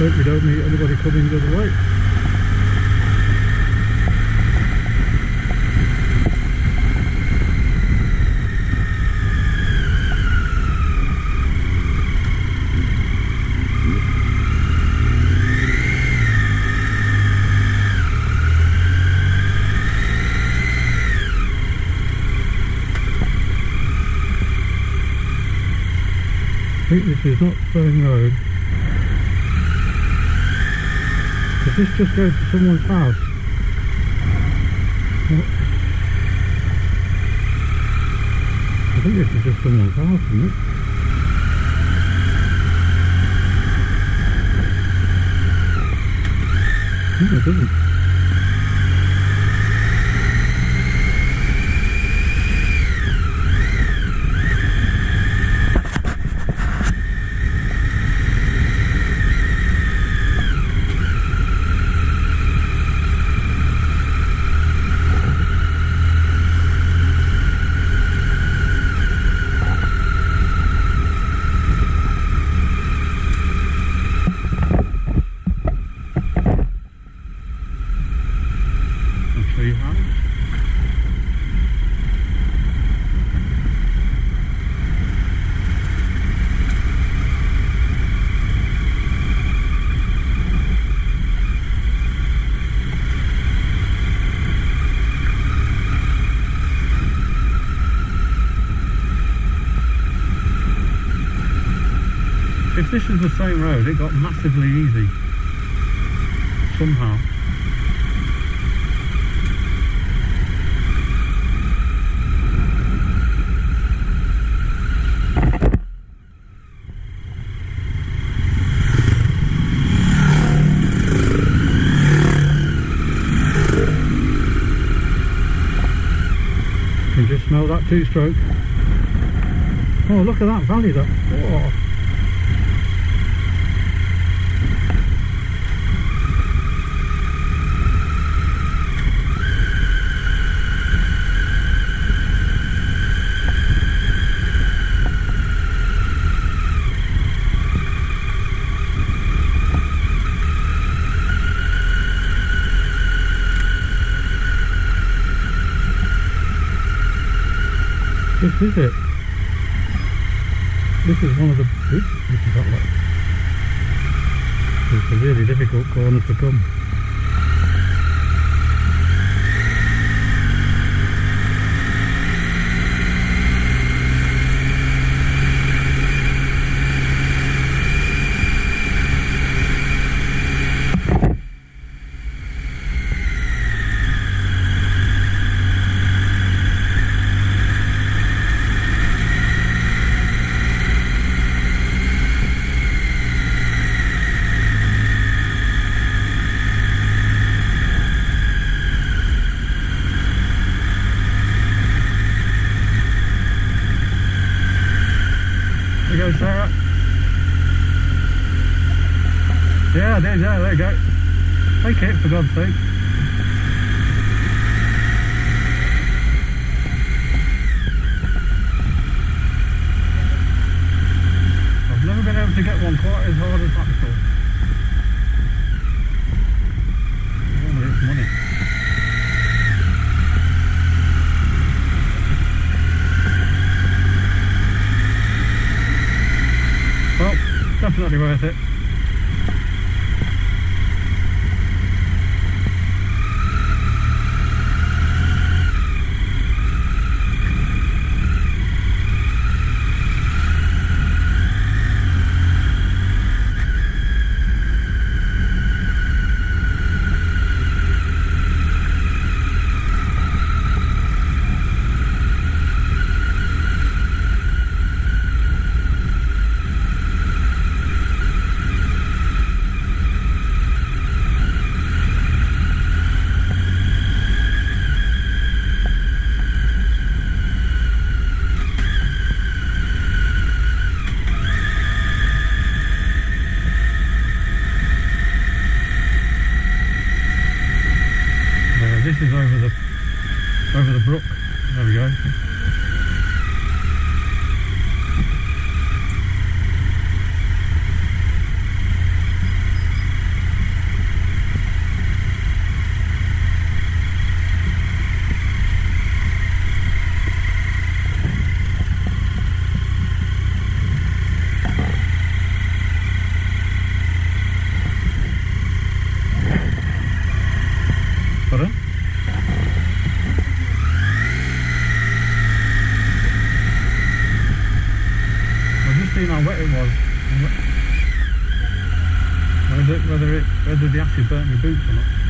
meet anybody coming the other way. I think this is not Spurring Road. Does this just goes to someone's house? I think this is just someone's house, isn't it? No, it doesn't. A tree house. If this is the same road, it got massively easy. Somehow. can just smell that two stroke. Oh, look at that valley that. Oh. This is it. This is one of the. Oops, this is that way. It's a really difficult corner to come. Uh, this Whether, it, whether the actual burnt your boots or not.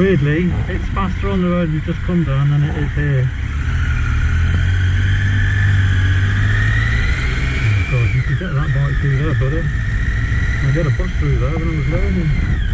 Weirdly, it's faster on the road we've just come down than it is here. God, you could get that bike through there, buddy. I get a bus through there when I was learning.